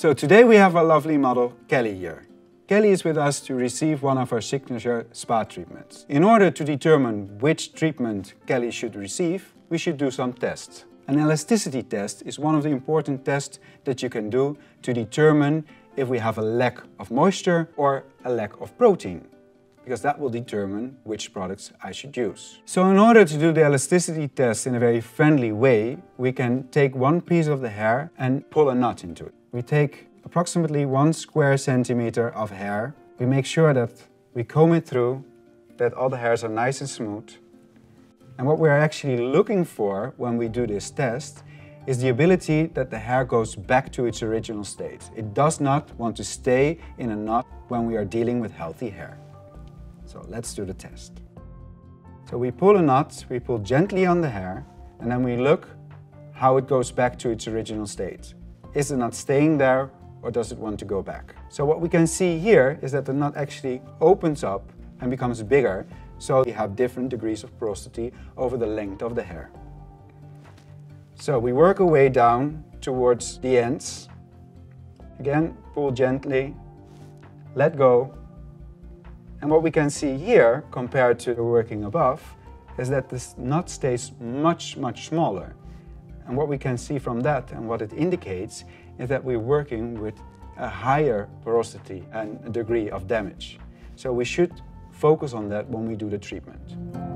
So today we have our lovely model, Kelly here. Kelly is with us to receive one of our signature spa treatments. In order to determine which treatment Kelly should receive, we should do some tests. An elasticity test is one of the important tests that you can do to determine if we have a lack of moisture or a lack of protein because that will determine which products I should use. So in order to do the elasticity test in a very friendly way, we can take one piece of the hair and pull a knot into it. We take approximately one square centimeter of hair. We make sure that we comb it through, that all the hairs are nice and smooth. And what we're actually looking for when we do this test is the ability that the hair goes back to its original state. It does not want to stay in a knot when we are dealing with healthy hair. So let's do the test. So we pull a knot, we pull gently on the hair, and then we look how it goes back to its original state. Is the knot staying there or does it want to go back? So what we can see here is that the knot actually opens up and becomes bigger, so we have different degrees of porosity over the length of the hair. So we work our way down towards the ends. Again, pull gently, let go. And what we can see here, compared to the working above, is that this knot stays much, much smaller. And what we can see from that and what it indicates is that we're working with a higher porosity and a degree of damage. So we should focus on that when we do the treatment.